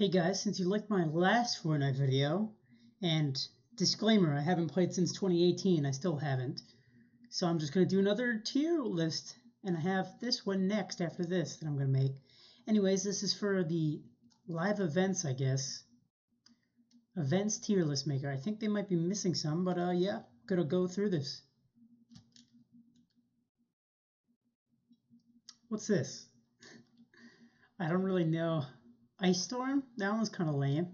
Hey guys, since you liked my last Fortnite video, and disclaimer, I haven't played since 2018, I still haven't, so I'm just going to do another tier list, and I have this one next after this that I'm going to make. Anyways, this is for the live events, I guess. Events tier list maker. I think they might be missing some, but uh, yeah, gonna go through this. What's this? I don't really know. Ice Storm? That one's kind of lame.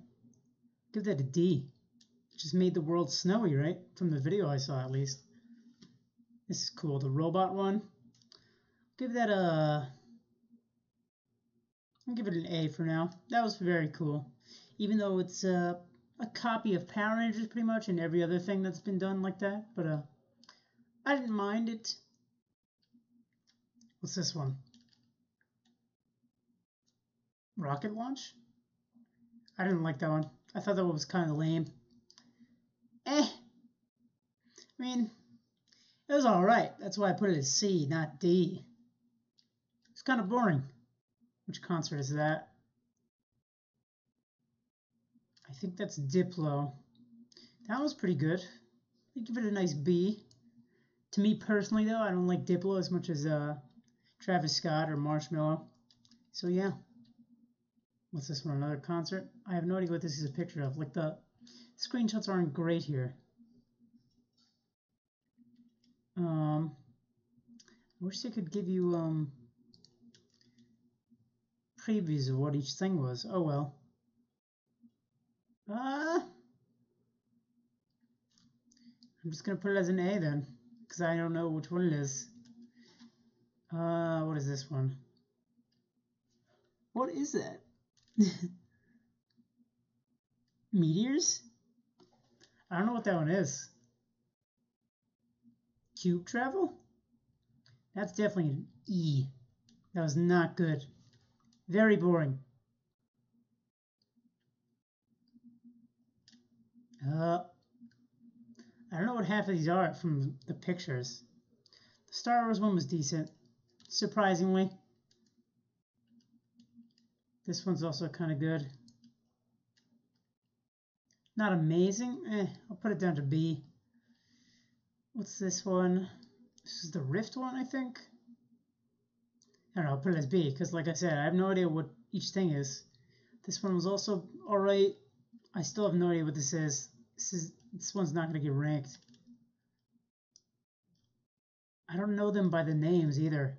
Give that a D. Just made the world snowy, right? From the video I saw, at least. This is cool. The robot one. Give that a... I'll give it an A for now. That was very cool. Even though it's uh, a copy of Power Rangers, pretty much, and every other thing that's been done like that. But uh, I didn't mind it. What's this one? Rocket launch? I didn't like that one. I thought that one was kind of lame. Eh. I mean, it was alright. That's why I put it as C, not D. It's kind of boring. Which concert is that? I think that's Diplo. That was pretty good. I give it a nice B. To me personally, though, I don't like Diplo as much as uh, Travis Scott or Marshmello. So yeah. What's this one? Another concert? I have no idea what this is a picture of. Like the screenshots aren't great here. Um, I wish they could give you um previews of what each thing was. Oh well. Uh, I'm just gonna put it as an A then, because I don't know which one it is. Uh, what is this one? What is that? Meteors? I don't know what that one is. Cube travel? That's definitely an E. That was not good. Very boring. Uh, I don't know what half of these are from the pictures. The Star Wars one was decent, surprisingly. This one's also kind of good. Not amazing. Eh, I'll put it down to B. What's this one? This is the Rift one, I think. I don't know, I'll put it as B, because like I said, I have no idea what each thing is. This one was also alright. I still have no idea what this is. This is this one's not going to get ranked. I don't know them by the names either.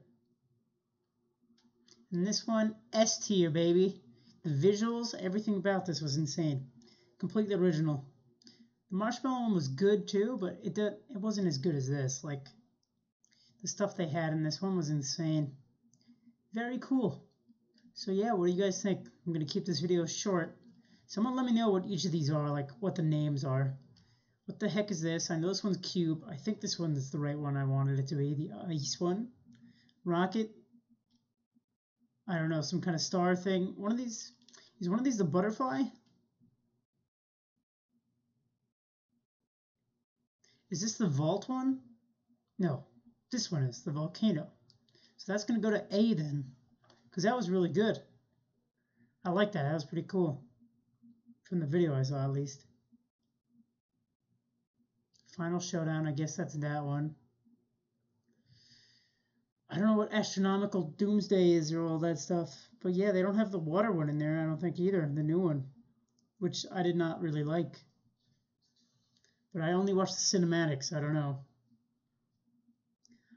And this one, S tier, baby. The visuals, everything about this was insane. Completely original. The Marshmello one was good too, but it did, it wasn't as good as this. Like, the stuff they had in this one was insane. Very cool. So yeah, what do you guys think? I'm to keep this video short. Someone let me know what each of these are, like what the names are. What the heck is this? I know this one's Cube. I think this one is the right one I wanted it to be, the Ice one. Rocket, I don't know, some kind of star thing. One of these, is one of these the butterfly? Is this the vault one? No, this one is the volcano. So that's going to go to A then, because that was really good. I like that. That was pretty cool. From the video I saw, at least. Final Showdown, I guess that's that one. I don't know what astronomical doomsday is or all that stuff. But yeah, they don't have the water one in there, I don't think either, the new one. Which I did not really like. But I only watched the cinematics, I don't know.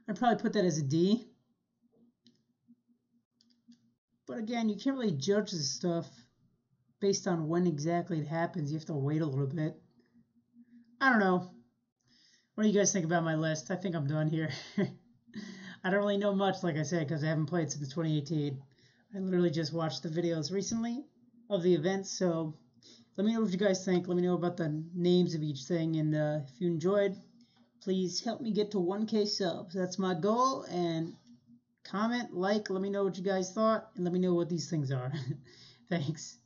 I'd probably put that as a D. But again, you can't really judge this stuff based on when exactly it happens. You have to wait a little bit. I don't know. What do you guys think about my list? I think I'm done here. I don't really know much, like I said, because I haven't played since 2018. I literally just watched the videos recently of the events, so let me know what you guys think. Let me know about the names of each thing, and uh, if you enjoyed, please help me get to 1K subs. That's my goal, and comment, like, let me know what you guys thought, and let me know what these things are. Thanks.